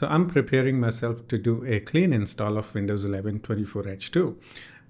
So I'm preparing myself to do a clean install of Windows 11 24H2.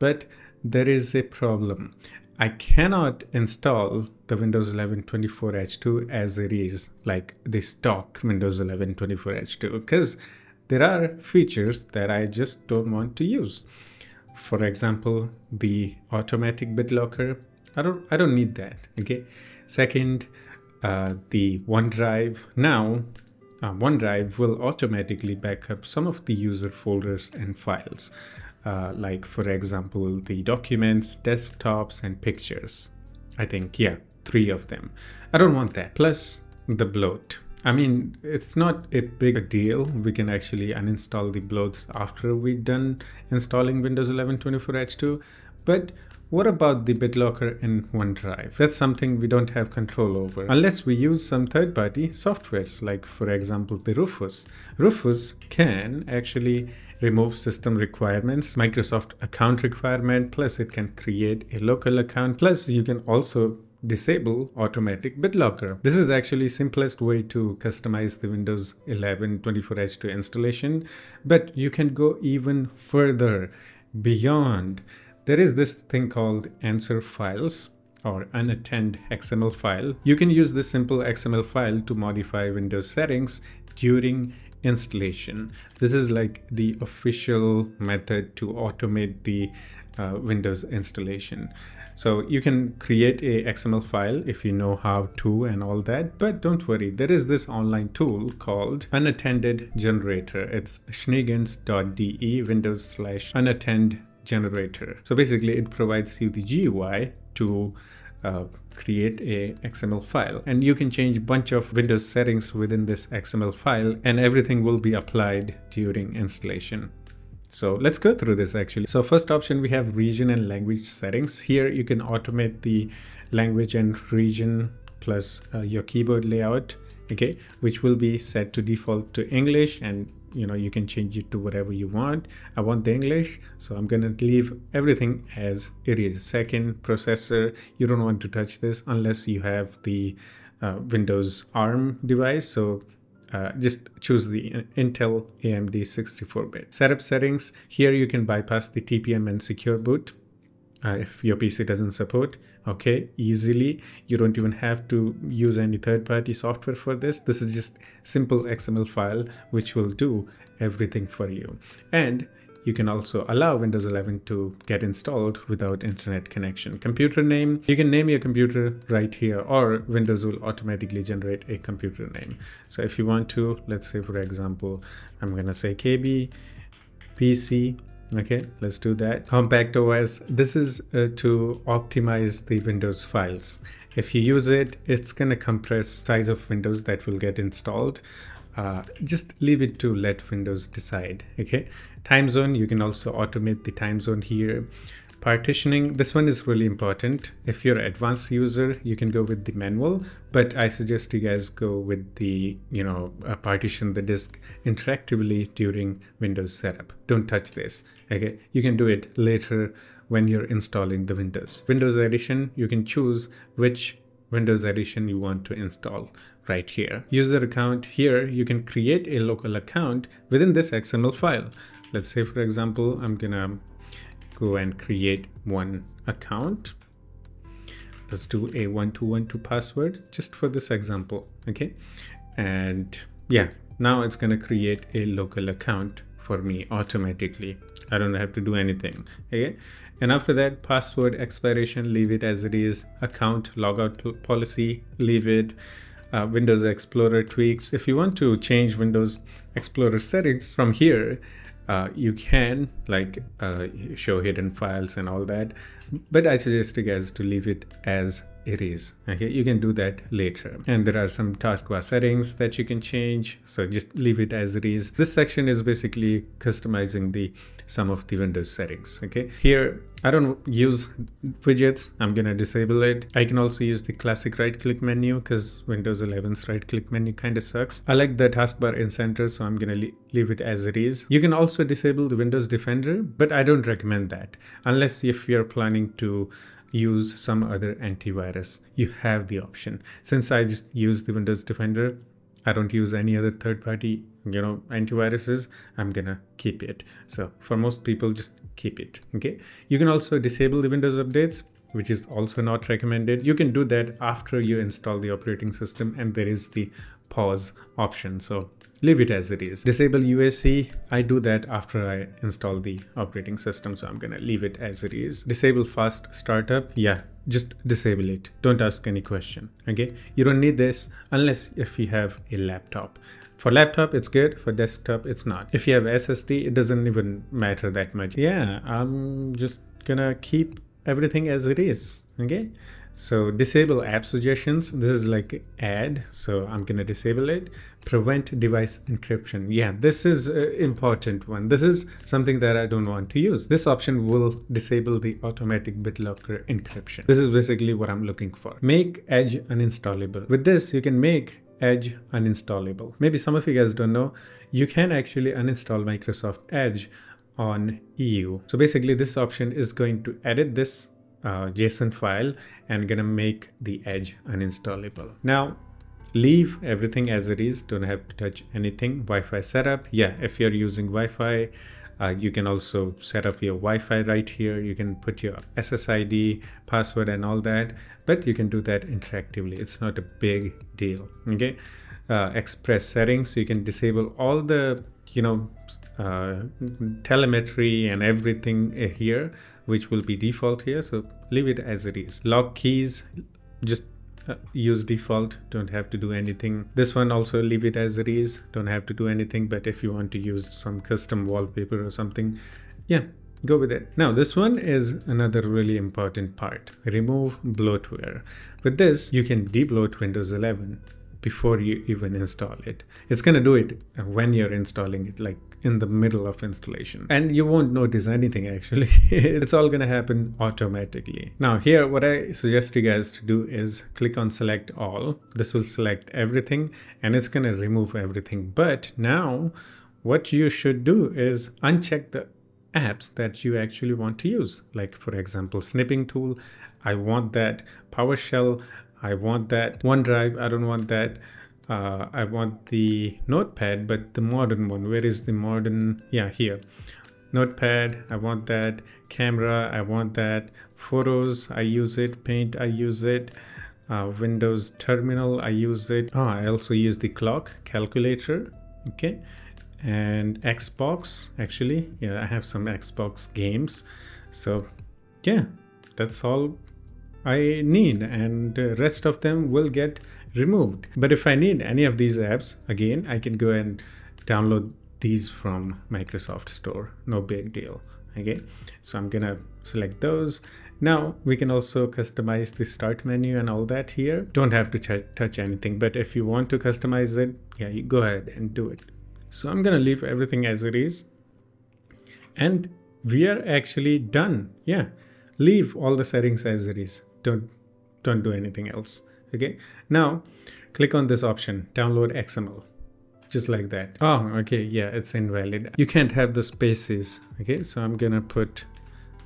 But there is a problem. I cannot install the Windows 11 24H2 as it is, like the stock Windows 11 24H2, because there are features that I just don't want to use. For example, the automatic BitLocker. I don't I don't need that. Okay. Second, uh, the OneDrive. Now, uh, OneDrive will automatically back up some of the user folders and files uh, like for example the documents desktops and pictures. I think yeah three of them. I don't want that. Plus the bloat. I mean it's not a big deal. We can actually uninstall the bloats after we're done installing windows 11 24h2 but what about the BitLocker in OneDrive? That's something we don't have control over unless we use some third-party softwares like for example the Rufus. Rufus can actually remove system requirements, Microsoft account requirement, plus it can create a local account, plus you can also disable automatic BitLocker. This is actually simplest way to customize the Windows 11 24H2 installation, but you can go even further beyond. There is this thing called answer files or unattend XML file. You can use this simple XML file to modify Windows settings during installation. This is like the official method to automate the uh, Windows installation. So you can create a XML file if you know how to and all that, but don't worry, there is this online tool called unattended generator. It's schneegans.de windows slash unattend generator. So basically it provides you the GUI to uh, create a XML file and you can change a bunch of Windows settings within this XML file and everything will be applied during installation. So let's go through this actually. So first option, we have region and language settings. Here you can automate the language and region plus uh, your keyboard layout, okay, which will be set to default to English and you know you can change it to whatever you want. I want the english so i'm to leave everything as it is. Second processor. You don't want to touch this unless you have the uh, windows arm device. So uh, just choose the Intel AMD 64-bit. Setup settings, here you can bypass the TPM and secure boot uh, if your PC doesn't support okay easily you don't even have to use any third-party software for this this is just simple xml file which will do everything for you and you can also allow Windows 11 to get installed without internet connection. Computer name, you can name your computer right here or Windows will automatically generate a computer name. So if you want to, let's say for example, I'm going to say KB PC okay let's do that. Compact os this is uh, to optimize the windows files. If you use it it's going to compress size of windows that will get installed. Uh, just leave it to let windows decide okay? Time zone you can also automate the time zone here Partitioning, this one is really important. If you're an advanced user, you can go with the manual, but I suggest you guys go with the, you know, uh, partition the disk interactively during Windows setup. Don't touch this, okay? You can do it later when you're installing the Windows. Windows Edition, you can choose which Windows Edition you want to install right here. User account here, you can create a local account within this XML file. Let's say, for example, I'm gonna go and create one account. Let's do a 1212 password just for this example, okay? And yeah, now it's gonna create a local account for me automatically. I don't have to do anything, okay? And after that, password expiration, leave it as it is. Account logout policy, leave it. Uh, Windows Explorer tweaks. If you want to change Windows Explorer settings from here, uh, you can like uh, show hidden files and all that but i suggest you guys to leave it as it is okay you can do that later. And there are some taskbar settings that you can change. So just leave it as it is. This section is basically customizing the some of the windows settings. Okay here i don't use widgets. I'm gonna disable it. I can also use the classic right click menu because windows 11's right click menu kind of sucks. I like the taskbar in center so i'm gonna leave it as it is. You can also disable the windows defender but i don't recommend that unless if you're planning to use some other antivirus, you have the option. Since I just use the Windows Defender, I don't use any other third party, you know, antiviruses, I'm gonna keep it. So for most people, just keep it. Okay. You can also disable the Windows updates which is also not recommended. You can do that after you install the operating system and there is the pause option. So leave it as it is. Disable UAC, I do that after I install the operating system. So I'm gonna leave it as it is. Disable fast startup, yeah, just disable it. Don't ask any question, okay? You don't need this unless if you have a laptop. For laptop, it's good. For desktop, it's not. If you have SSD, it doesn't even matter that much. Yeah, I'm just gonna keep everything as it is, okay? So disable app suggestions. This is like add. So I'm going to disable it. Prevent device encryption. Yeah, this is an important one. This is something that I don't want to use. This option will disable the automatic BitLocker encryption. This is basically what I'm looking for. Make Edge uninstallable. With this, you can make Edge uninstallable. Maybe some of you guys don't know, you can actually uninstall Microsoft Edge on EU. So basically this option is going to edit this uh, JSON file and gonna make the edge uninstallable. Now leave everything as it is. Don't have to touch anything. Wi-Fi setup. Yeah if you're using Wi-Fi uh, you can also set up your Wi-Fi right here. You can put your SSID password and all that but you can do that interactively. It's not a big deal okay? Uh, express settings. You can disable all the you know uh, telemetry and everything here which will be default here. So leave it as it is. Lock keys just uh, use default. Don't have to do anything. This one also leave it as it is. Don't have to do anything but if you want to use some custom wallpaper or something yeah go with it. Now this one is another really important part. Remove bloatware. With this you can debloat windows 11 before you even install it. It's going to do it when you're installing it like in the middle of installation. And you won't notice anything actually. It's all going to happen automatically. Now here what i suggest you guys to do is click on select all. This will select everything and it's going to remove everything. But now what you should do is uncheck the apps that you actually want to use. Like for example snipping tool. I want that. Powershell. I want that. Onedrive. I don't want that uh, I want the notepad, but the modern one. Where is the modern? Yeah, here. Notepad, I want that. Camera, I want that. Photos, I use it. Paint, I use it. Uh, Windows Terminal, I use it. Oh, I also use the clock calculator. Okay. And Xbox, actually. Yeah, I have some Xbox games. So, yeah, that's all I need. And the rest of them will get removed. But if I need any of these apps, again, I can go and download these from Microsoft Store. No big deal. Okay, so I'm gonna select those. Now we can also customize the start menu and all that here. Don't have to touch anything, but if you want to customize it, yeah, you go ahead and do it. So I'm gonna leave everything as it is. And we are actually done. Yeah, leave all the settings as it is. Don't, don't do anything else okay? Now click on this option download xml just like that. Oh okay yeah it's invalid. You can't have the spaces. Okay so i'm gonna put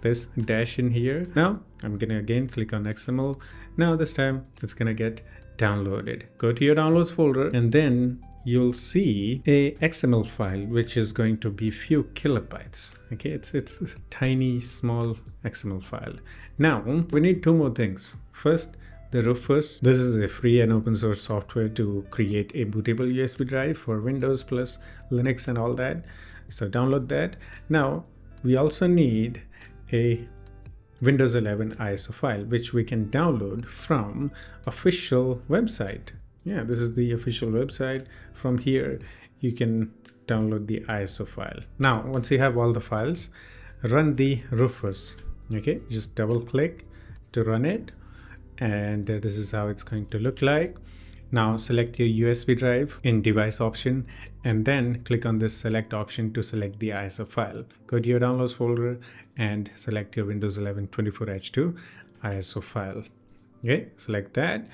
this dash in here. Now i'm gonna again click on xml now this time it's gonna get downloaded. Go to your downloads folder and then you'll see a xml file which is going to be few kilobytes. Okay it's it's tiny small xml file. Now we need two more things. First the Rufus. This is a free and open source software to create a bootable USB drive for Windows plus Linux and all that. So download that. Now we also need a Windows 11 ISO file, which we can download from official website. Yeah, this is the official website. From here, you can download the ISO file. Now, once you have all the files, run the Rufus. Okay, just double click to run it and uh, this is how it's going to look like. Now select your USB drive in device option and then click on this select option to select the ISO file. Go to your downloads folder and select your Windows 11 24H2 ISO file. Okay, select that.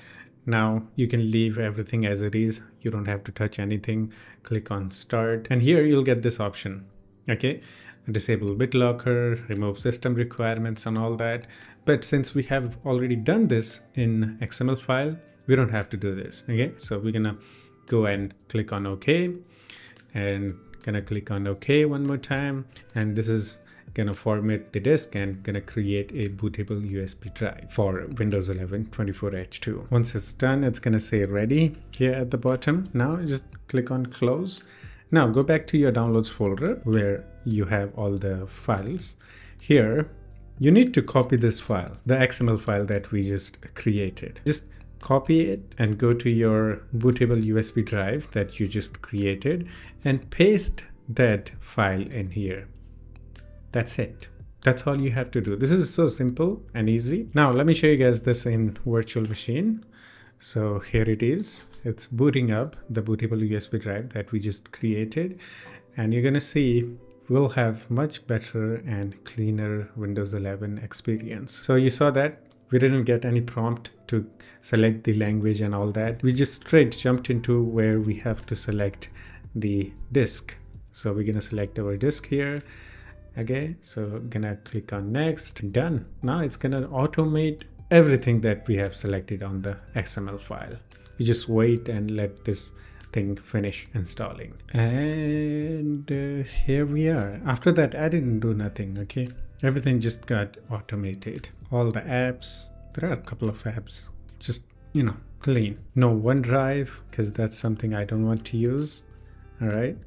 Now you can leave everything as it is. You don't have to touch anything. Click on start and here you'll get this option. Okay, disable BitLocker, remove system requirements and all that. But since we have already done this in XML file, we don't have to do this. Okay, so we're gonna go and click on OK and gonna click on OK one more time. And this is gonna format the disk and gonna create a bootable USB drive for Windows 11 24H2. Once it's done, it's gonna say ready here at the bottom. Now just click on close. Now go back to your downloads folder where you have all the files. Here, you need to copy this file, the XML file that we just created. Just copy it and go to your bootable USB drive that you just created and paste that file in here. That's it. That's all you have to do. This is so simple and easy. Now let me show you guys this in virtual machine. So here it is. It's booting up the bootable USB drive that we just created. And you're gonna see we'll have much better and cleaner Windows 11 experience. So you saw that we didn't get any prompt to select the language and all that. We just straight jumped into where we have to select the disk. So we're gonna select our disk here. Okay, so gonna click on next, done. Now it's gonna automate everything that we have selected on the XML file. You just wait and let this thing finish installing. And uh, here we are. After that, I didn't do nothing, okay? Everything just got automated. All the apps, there are a couple of apps, just, you know, clean. No OneDrive, because that's something I don't want to use. All right.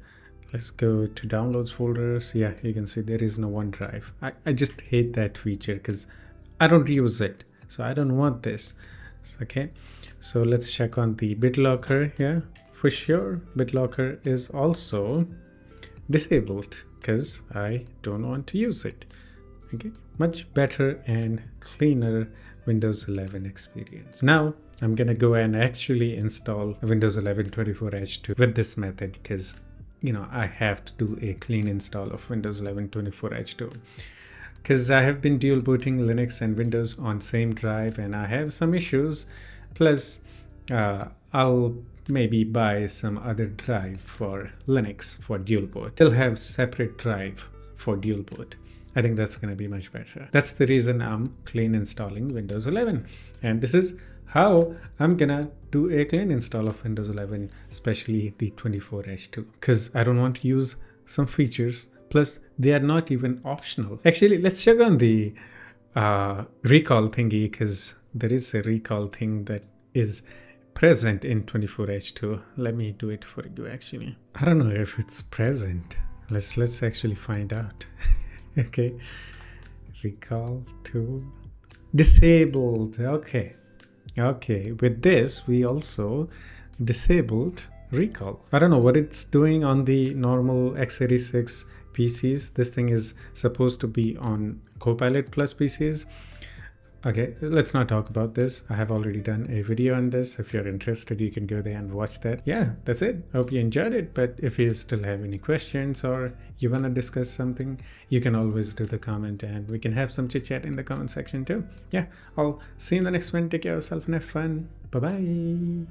Let's go to downloads folders. Yeah, you can see there is no OneDrive. I, I just hate that feature because I don't use it. So I don't want this. Okay. So let's check on the BitLocker here. For sure, BitLocker is also disabled because I don't want to use it. Okay. Much better and cleaner Windows 11 experience. Now I'm gonna go and actually install Windows 11 24H2 with this method because you know I have to do a clean install of Windows 11 24H2 because I have been dual booting Linux and Windows on same drive and I have some issues plus uh, I'll maybe buy some other drive for Linux for dual boot. They'll have separate drive for dual boot. I think that's going to be much better. That's the reason I'm clean installing Windows 11. And this is how I'm gonna do a clean install of Windows 11, especially the 24H2, because I don't want to use some features. Plus, they are not even optional. Actually, let's check on the uh, recall thingy, because there is a recall thing that is present in 24H2. Let me do it for you, actually. I don't know if it's present. Let's let's actually find out. okay, recall to disabled. Okay, Okay, with this, we also disabled recall. I don't know what it's doing on the normal x86 PCs. This thing is supposed to be on Copilot Plus PCs. Okay, let's not talk about this. I have already done a video on this. If you're interested, you can go there and watch that. Yeah, that's it. Hope you enjoyed it. But if you still have any questions or you want to discuss something, you can always do the comment and we can have some chit chat in the comment section too. Yeah, I'll see you in the next one. Take care of yourself and have fun. Bye bye.